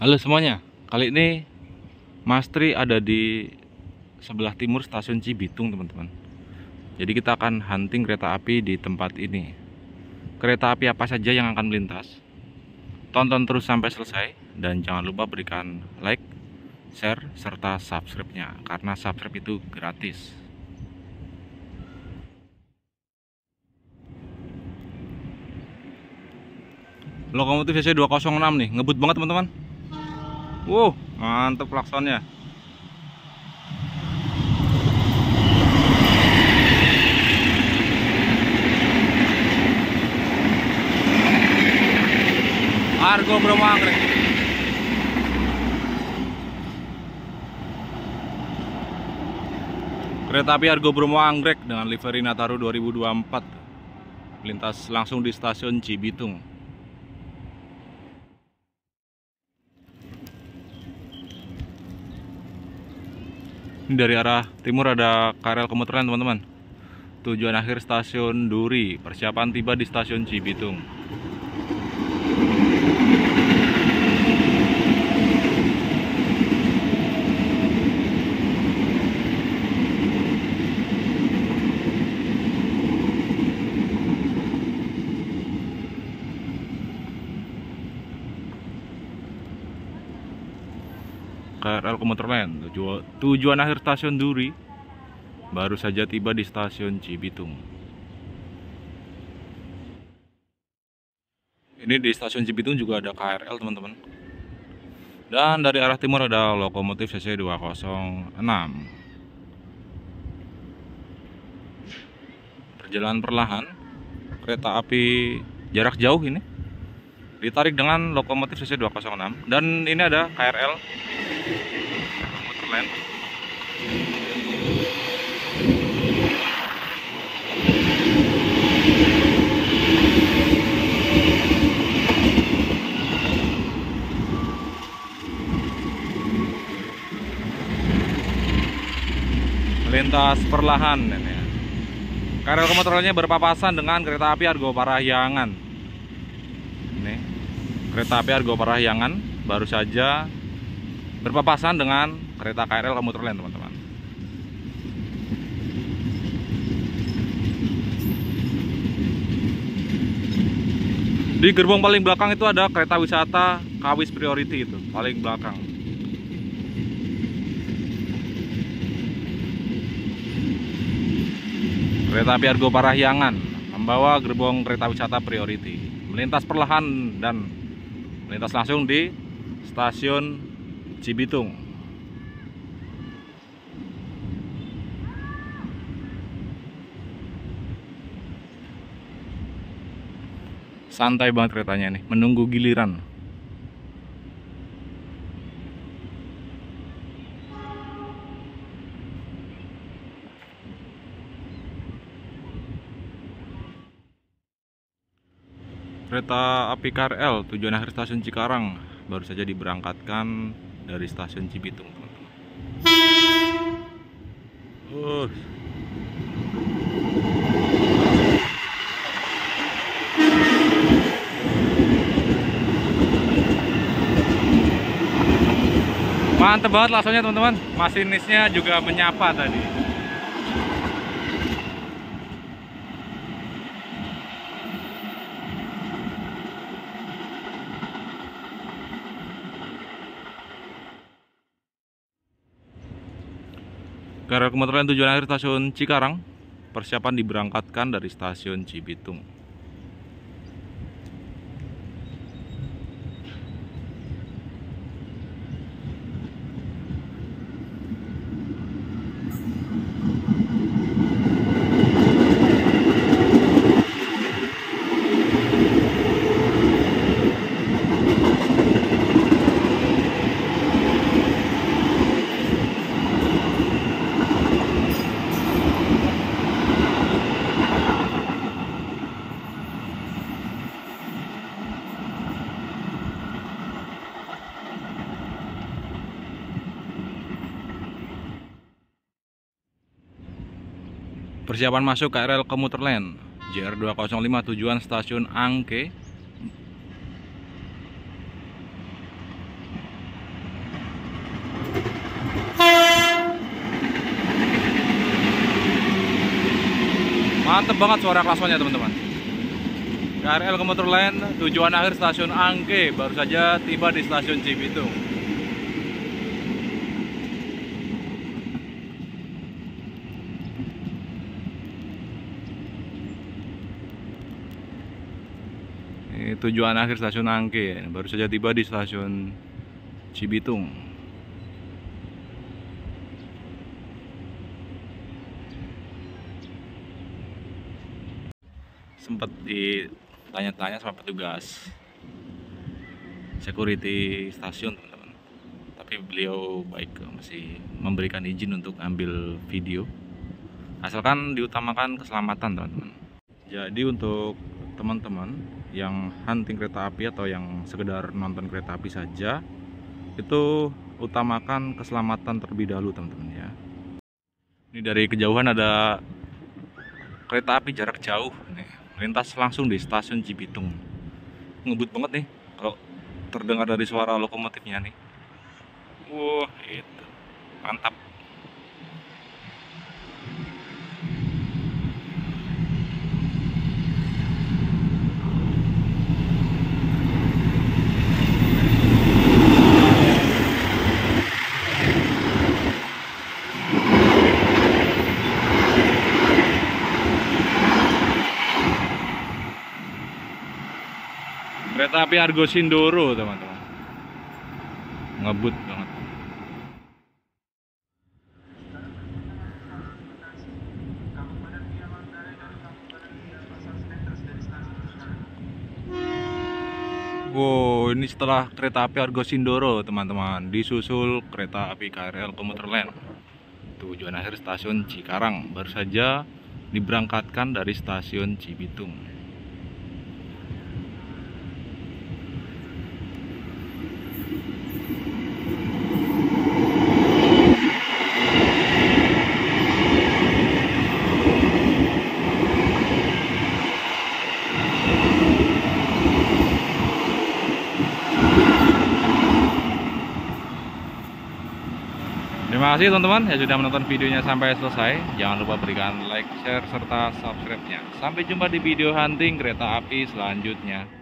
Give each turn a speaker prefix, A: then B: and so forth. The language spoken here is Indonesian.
A: Halo semuanya, kali ini Mas Tri ada di sebelah timur stasiun Cibitung teman-teman. Jadi kita akan hunting kereta api di tempat ini. Kereta api apa saja yang akan melintas? Tonton terus sampai selesai Dan jangan lupa berikan like, share, serta subscribe-nya Karena subscribe itu gratis. Lokomotif CC 206 nih, ngebut banget teman-teman Wow, mantep klaksonnya. Argo Bromo Anggrek. Kereta api Argo Bromo Anggrek dengan livery Nataru 2024 melintas langsung di stasiun Cibitung. Ini dari arah timur ada KRL komuter lain teman-teman. Tujuan akhir stasiun Duri, persiapan tiba di stasiun Cibitung. KRL komuter lain tujuan, tujuan akhir stasiun Duri baru saja tiba di stasiun Cibitung. Ini di stasiun Cibitung juga ada KRL teman-teman. Dan dari arah timur ada lokomotif CC 206 perjalanan perlahan kereta api jarak jauh ini ditarik dengan lokomotif CC 206 dan ini ada KRL lain melintas perlahan ini ya. KRL komuter lainnya berpapasan dengan kereta api Argo Parahyangan ini kereta api Argo Parahyangan baru saja berpapasan dengan kereta KRL komuter lain teman-teman. Di gerbong paling belakang itu ada kereta wisata Kawis Priority itu paling belakang. Kereta api Argo Parahyangan membawa gerbong kereta wisata Priority. Melintas perlahan dan melintas langsung di stasiun Cibitung. Santai banget keretanya nih, menunggu giliran. Kereta api KRL tujuan akhir stasiun Cikarang baru saja diberangkatkan dari stasiun Cibitung. Uh. Mantep banget langsungnya teman-teman. Masinisnya juga menyapa tadi. KRL komuter lain tujuan akhir stasiun Cikarang persiapan diberangkatkan dari stasiun Cibitung. Persiapan masuk KRL Komuter Line JR205 tujuan stasiun Angke. Mantep banget suara klaksonnya teman-teman. KRL Komuter Line tujuan akhir stasiun Angke. Baru saja tiba di stasiun Cibitung. Ini tujuan akhir stasiun Angke. Baru saja tiba di stasiun Cibitung. Sempat ditanya-tanya sama petugas security stasiun teman-teman. Tapi beliau baik masih memberikan izin untuk ambil video. Asalkan diutamakan keselamatan teman-teman. Jadi untuk teman-teman yang hunting kereta api atau yang sekedar nonton kereta api saja itu utamakan keselamatan terlebih dahulu teman-teman ya. Ini dari kejauhan ada kereta api jarak jauh nih lintas langsung di stasiun Cibitung. Ngebut banget nih kalau terdengar dari suara lokomotifnya nih. Wah itu kereta api Argo Sindoro teman-teman ngebut banget Wow, ini setelah kereta api Argo Sindoro, teman-teman, disusul kereta api KRL komuter lain. Tujuan akhir stasiun Cikarang baru saja diberangkatkan dari stasiun Cibitung. Terima kasih teman-teman yang sudah menonton videonya sampai selesai. Jangan lupa berikan like, share, serta subscribe-nya. Sampai jumpa di video hunting kereta api selanjutnya.